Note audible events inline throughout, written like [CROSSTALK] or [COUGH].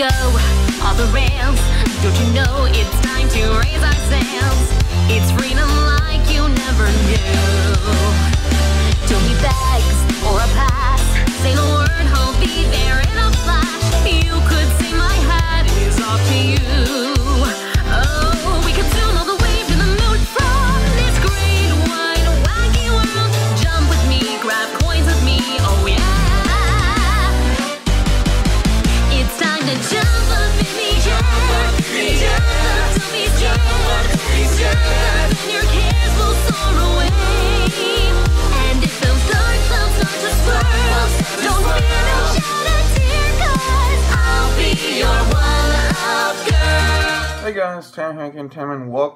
go off the rails. Don't you know it's time to raise our sails? It's freedom like you never knew.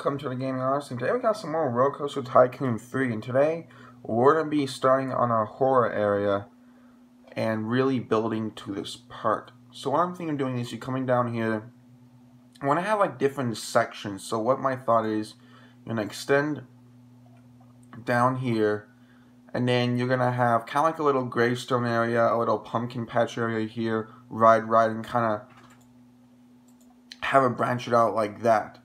Welcome to the Gaming Odyssey. Today we got some more Roller Coaster Tycoon 3, and today we're going to be starting on our horror area and really building to this part. So what I'm thinking of doing is you coming down here, I want to have like different sections. So what my thought is, you're going to extend down here, and then you're going to have kind of like a little gravestone area, a little pumpkin patch area here, ride, ride, and kind of have it branch it out like that.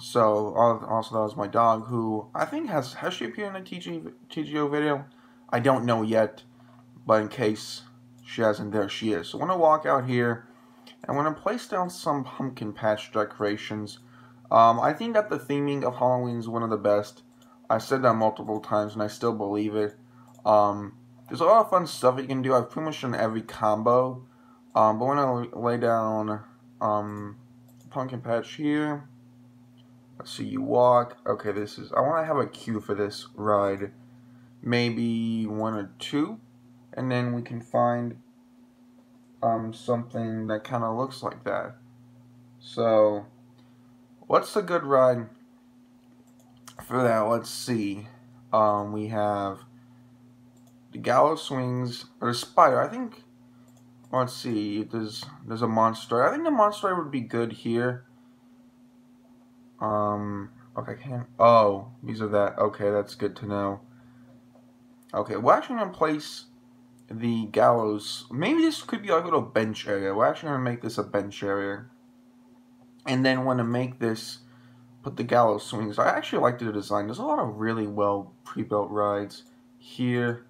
So also that was my dog who I think has has she appeared in a TG, TGO video? I don't know yet, but in case she hasn't, there she is. So I'm gonna walk out here and I'm gonna place down some pumpkin patch decorations. Um, I think that the theming of Halloween is one of the best. I said that multiple times and I still believe it. Um, there's a lot of fun stuff you can do. I've pretty much done every combo. Um, but I'm gonna lay down um, pumpkin patch here. See, you walk. Okay, this is. I want to have a queue for this ride. Maybe one or two. And then we can find um, something that kind of looks like that. So, what's a good ride for that? Let's see. Um, we have the gallows swings, or the spider. I think Let's see. There's there's a monster. I think the monster would be good here. Um. Okay. Can oh these are that. Okay, that's good to know. Okay, we're actually gonna place the gallows. Maybe this could be like a little bench area. We're actually gonna make this a bench area, and then want to make this put the gallows swings. I actually like the design. There's a lot of really well pre-built rides here,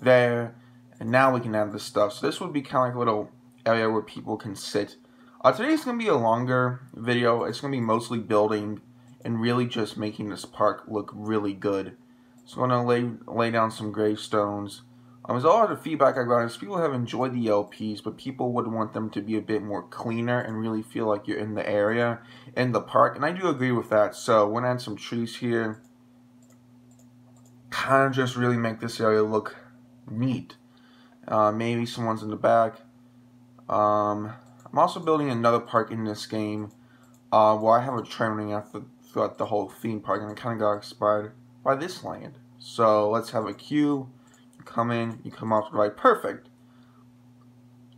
there and now we can add the stuff. So this would be kind of like a little area where people can sit. Uh, today's going to be a longer video. It's going to be mostly building and really just making this park look really good. So I'm going to lay, lay down some gravestones. Um, there's a lot of feedback I got is people have enjoyed the LPs, but people would want them to be a bit more cleaner and really feel like you're in the area, in the park. And I do agree with that. So I'm going to add some trees here. Kind of just really make this area look neat. Uh, maybe someone's in the back. Um, I'm also building another park in this game uh, where I have a train running after, throughout the whole theme park, and I kind of got inspired by this land. So let's have a queue. You come in, you come off the right. Perfect.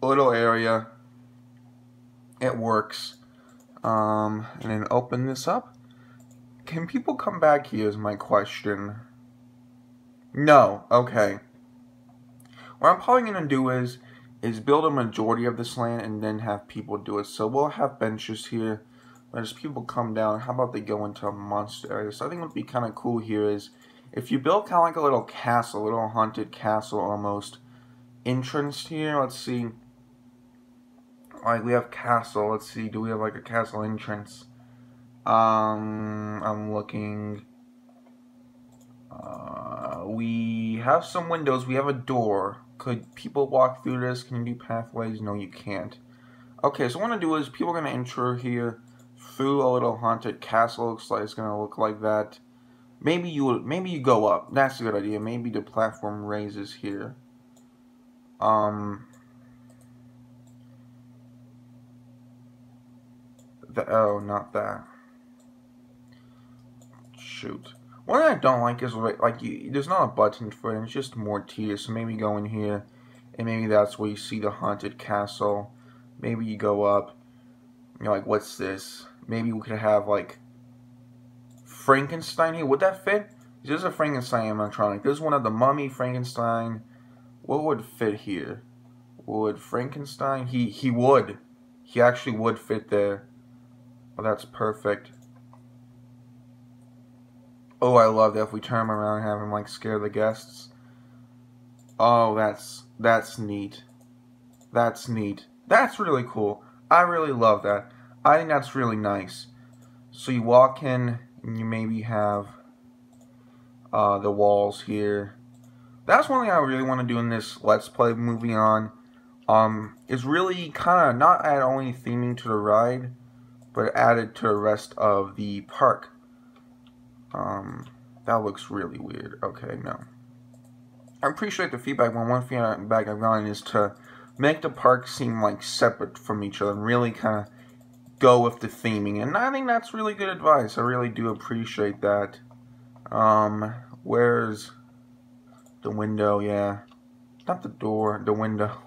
A little area. It works. Um, and then open this up. Can people come back here is my question. No. Okay. What I'm probably going to do is is build a majority of this land and then have people do it. So we'll have benches here. As people come down, how about they go into a monster area? So I think what would be kind of cool here is if you build kind of like a little castle, a little haunted castle almost entrance here. Let's see. Like we have castle. Let's see. Do we have like a castle entrance? Um, I'm looking. Uh, we have some windows. We have a door. Could people walk through this? Can you do pathways? No, you can't. Okay, so what I'm going to do is people are going to enter here through a little haunted castle. Looks like it's going to look like that. Maybe you would, maybe you go up. That's a good idea. Maybe the platform raises here. Um. The, oh, not that. Shoot. What I don't like is like you, there's not a button for it. It's just more tedious. So maybe go in here, and maybe that's where you see the haunted castle. Maybe you go up. You're like, what's this? Maybe we could have like Frankenstein here. Would that fit? This is a Frankenstein animatronic. This is one of the Mummy Frankenstein. What would fit here? Would Frankenstein? He he would. he actually would fit there. Oh, that's perfect. Oh, I love that if we turn him around and have him like scare the guests. Oh, that's that's neat. That's neat. That's really cool. I really love that. I think that's really nice. So you walk in and you maybe have uh, the walls here. That's one thing I really want to do in this Let's Play moving on. Um, is really kind of not add only theming to the ride, but added to the rest of the park. Um, that looks really weird. Okay, no. I appreciate the feedback. One one feedback I've gotten is to make the parks seem like separate from each other and really kind of go with the theming. And I think that's really good advice. I really do appreciate that. Um, where's the window? Yeah. Not the door, the window.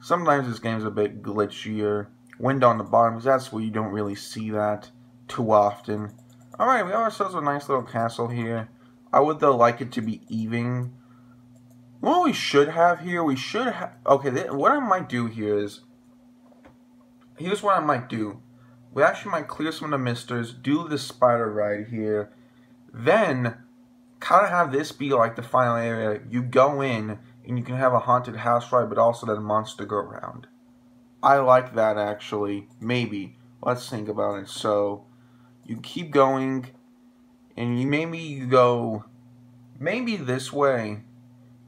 Sometimes this game's a bit glitchier. Window on the bottom, because that's where you don't really see that too often. Alright, we have ourselves a nice little castle here. I would, though, like it to be even. What we should have here, we should have... Okay, what I might do here is... Here's what I might do. We actually might clear some of the misters, do the spider ride here, then kind of have this be like the final area. You go in, and you can have a haunted house ride, but also that monster go around. I like that, actually. Maybe. Let's think about it. So, you keep going, and you maybe you go, maybe this way.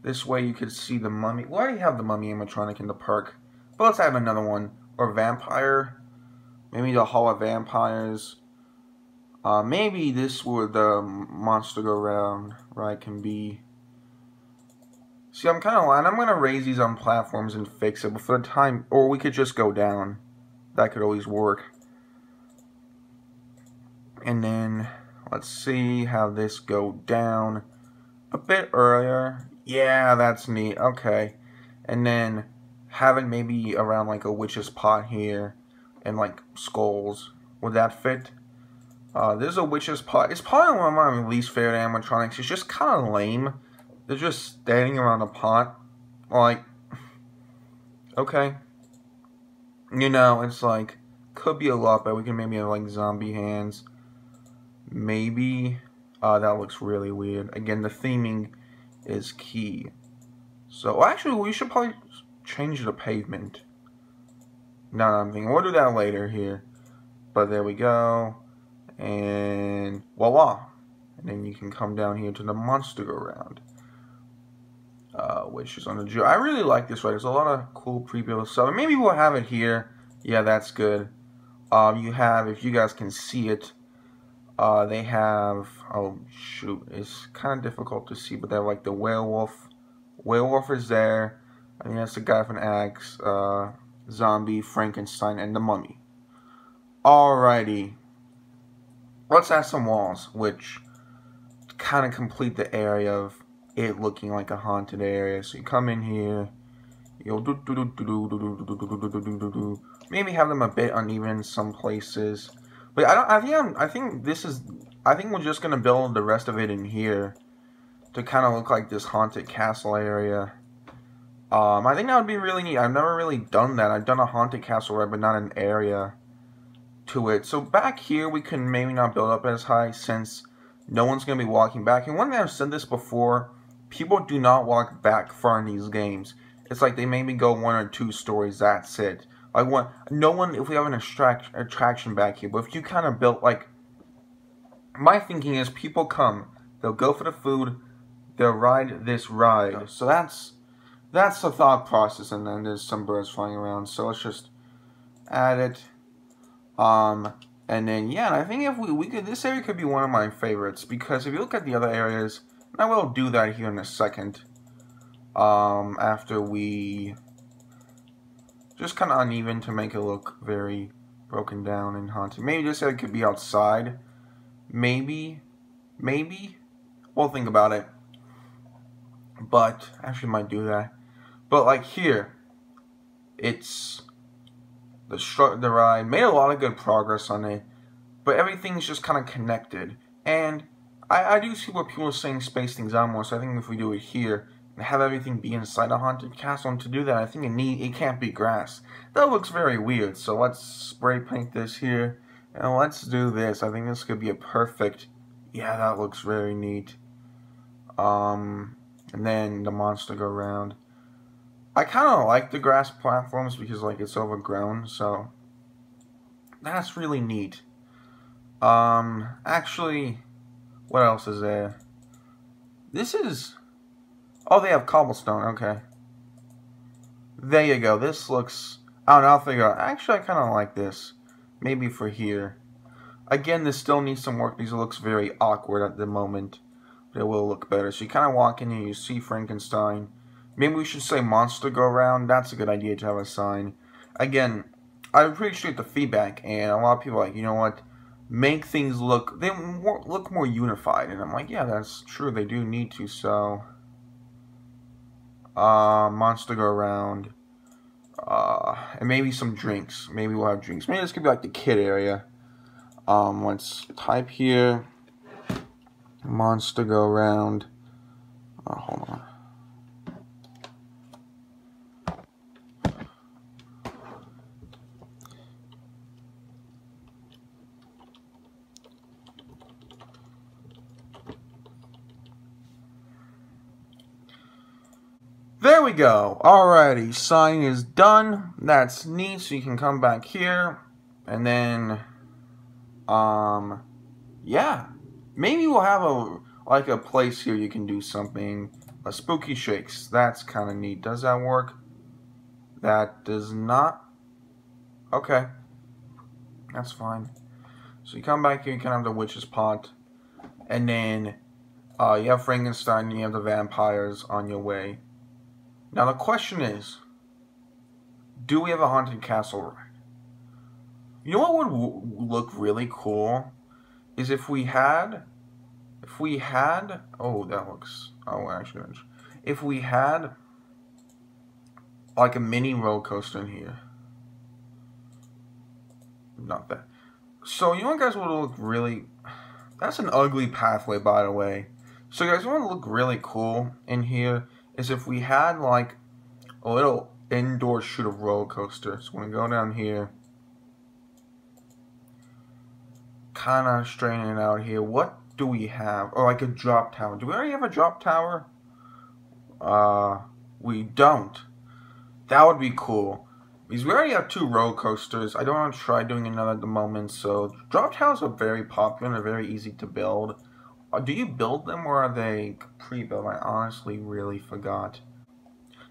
This way you could see the mummy. We already have the mummy animatronic in the park. But let's add another one. Or vampire. Maybe the Hall of Vampires. Uh, maybe this where the monster go round right can be. See, I'm kind of lying. I'm to raise these on platforms and fix it. But for the time, or we could just go down. That could always work. And then, let's see how this go down a bit earlier. Yeah, that's neat. Okay. And then having maybe around like a witch's pot here and like skulls. Would that fit? Uh, there's a witch's pot. It's probably one of my least favorite animatronics. It's just kind of lame. They're just standing around a pot. Like, okay. You know, it's like, could be a lot, but we can maybe have like zombie hands. Maybe. Uh, that looks really weird. Again, the theming is key. So, actually, we should probably change the pavement. No, I'm thinking we'll do that later here. But there we go. And voila. And then you can come down here to the monster go around. Uh, which is on the. I really like this ride. There's a lot of cool pre-built stuff. maybe we'll have it here. Yeah, that's good. Um, you have, if you guys can see it, uh, they have, oh shoot, it's kind of difficult to see, but they have like the werewolf. Werewolf is there. I think that's the guy from Axe, uh, Zombie, Frankenstein, and the Mummy. Alrighty. Let's add some walls, which kind of complete the area of it looking like a haunted area. So you come in here, you'll do do do do do do do do do do do do do. Maybe have them a bit uneven in some places. But I don't. I think I'm, I think this is. I think we're just gonna build the rest of it in here to kind of look like this haunted castle area. Um, I think that would be really neat. I've never really done that. I've done a haunted castle but not an area to it. So back here, we can maybe not build up as high since no one's gonna be walking back. And one thing I've said this before, people do not walk back far in these games. It's like they maybe go one or two stories. That's it. I want no one. If we have an attract, attraction back here, but if you kind of built like my thinking is, people come, they'll go for the food, they'll ride this ride. So that's that's the thought process, and then there's some birds flying around. So let's just add it. Um, and then yeah, and I think if we we could, this area could be one of my favorites because if you look at the other areas, and I will do that here in a second. Um, after we just kind of uneven to make it look very broken down and haunted. Maybe this area could be outside. Maybe. Maybe. We'll think about it. But, actually might do that. But like here, it's the the ride made a lot of good progress on it, but everything's just kind of connected. And I, I do see what people are saying space things out more. So I think if we do it here have everything be inside a haunted castle. And to do that, I think it need it can't be grass. That looks very weird. So let's spray paint this here. And let's do this. I think this could be a perfect... Yeah, that looks very neat. Um, and then the monster go around. I kind of like the grass platforms because like it's overgrown, so that's really neat. Um, actually, what else is there? This is, oh, they have cobblestone. Okay, there you go. This looks. I don't know. I'll figure out. Actually, I kind of like this. Maybe for here. Again, this still needs some work because it looks very awkward at the moment. But it will look better. So you kind of walk in and you see Frankenstein. Maybe we should say monster go around. That's a good idea to have a sign. Again, I appreciate the feedback, and a lot of people like, you know what, make things look they look more unified, and I'm like, yeah, that's true. They do need to. So, uh, monster go around, uh, and maybe some drinks. Maybe we'll have drinks. Maybe this could be like the kid area. Um, let's type here. Monster go around. Oh, hold on. There go. Alrighty, sign is done. That's neat. So you can come back here, and then, um, yeah, maybe we'll have a like a place here you can do something. A spooky shakes. That's kind of neat. Does that work? That does not. Okay, that's fine. So you come back here. You can have the witch's pot, and then uh, you have Frankenstein. You have the vampires on your way. Now the question is, do we have a haunted castle ride? You know what would look really cool is if we had, if we had, oh that looks, oh actually, if we had like a mini roller coaster in here. Not that. So you know guys would look really, that's an ugly pathway by the way. So guys want to look really cool in here is if we had like a little indoor shoot of roller coaster. So when we go down here, kind of straightening it out here. What do we have? Or oh, like a drop tower. Do we already have a drop tower? Uh, we don't. That would be cool. Because we already have two roller coasters. I don't want to try doing another at the moment. So drop towers are very popular they're very easy to build. Uh, do you build them or are they pre-built? I honestly really forgot.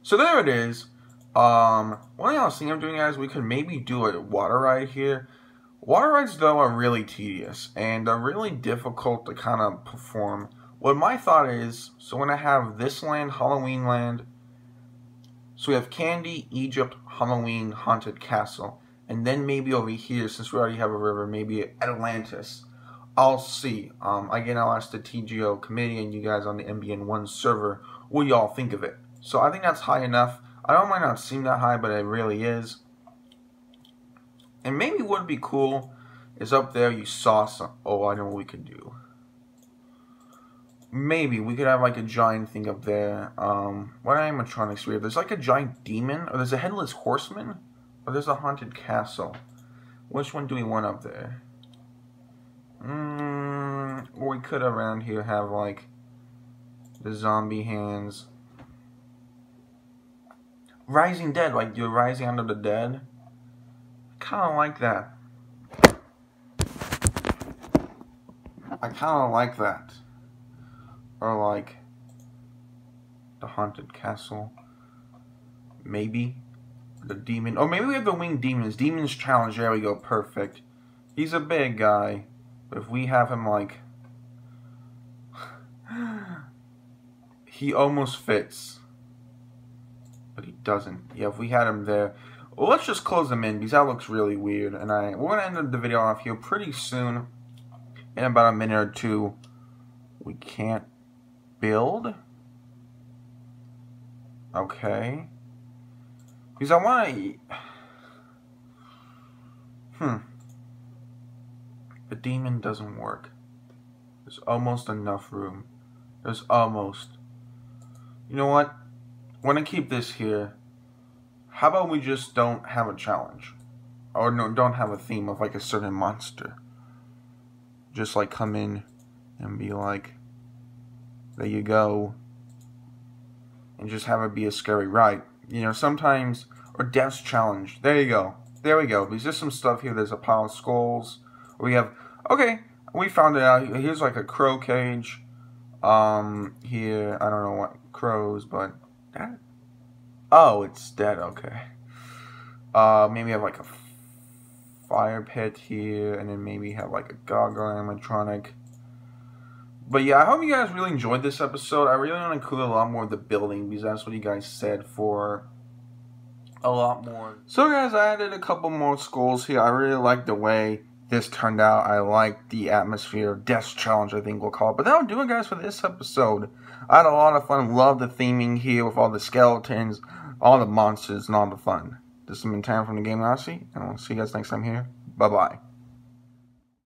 So there it is. Um, one thing I was thinking of doing guys, we could maybe do a water ride here. Water rides though are really tedious and are really difficult to kind of perform. What my thought is, so when I have this land, Halloween land, so we have Candy, Egypt, Halloween, Haunted Castle, and then maybe over here, since we already have a river, maybe Atlantis. I'll see. Um, again, I'll ask the TGO committee and you guys on the MBN1 server what y'all think of it. So I think that's high enough. I don't might not seem that high, but it really is. And maybe what would be cool is up there you saw some. Oh, I know what we could do. Maybe we could have like a giant thing up there. Um, what animatronics we have? There's like a giant demon, or there's a headless horseman, or there's a haunted castle. Which one do we want up there? Mm, we could around here have like the zombie hands. Rising Dead, like you're rising out of the dead. Kind of like that. I kind of like that. Or like the haunted castle. Maybe the demon. Or maybe we have the winged demons. Demons challenge. There we go. Perfect. He's a big guy. But if we have him like... [SIGHS] he almost fits. But he doesn't. Yeah, if we had him there... Well, let's just close them in because that looks really weird. And I we're going to end the video off here pretty soon. In about a minute or two. We can't build. Okay. Because I want to... [SIGHS] Hmm. The demon doesn't work. There's almost enough room. There's almost. You know what? Want to keep this here. How about we just don't have a challenge? Or no, don't have a theme of like a certain monster. Just like come in and be like, there you go. And just have it be a scary ride. You know, sometimes, or Death's Challenge. There you go. There we go. Because There's just some stuff here. There's a pile of skulls. We have, okay, we found it out. Here's like a crow cage. Um, here, I don't know what crows, but that, oh, it's dead. Okay. Uh, maybe have like a fire pit here, and then maybe have like a goggle animatronic. But yeah, I hope you guys really enjoyed this episode. I really want to include a lot more of the building because that's what you guys said for a lot more. So guys, I added a couple more skulls here. I really like the way this turned out. I like the atmosphere, Death Challenge, I think we'll call it. But that'll do it, guys, for this episode. I had a lot of fun. Love the theming here with all the skeletons, all the monsters, and all the fun. This has been Tam from the Game Odyssey, and I'll see you guys next time here. Bye-bye.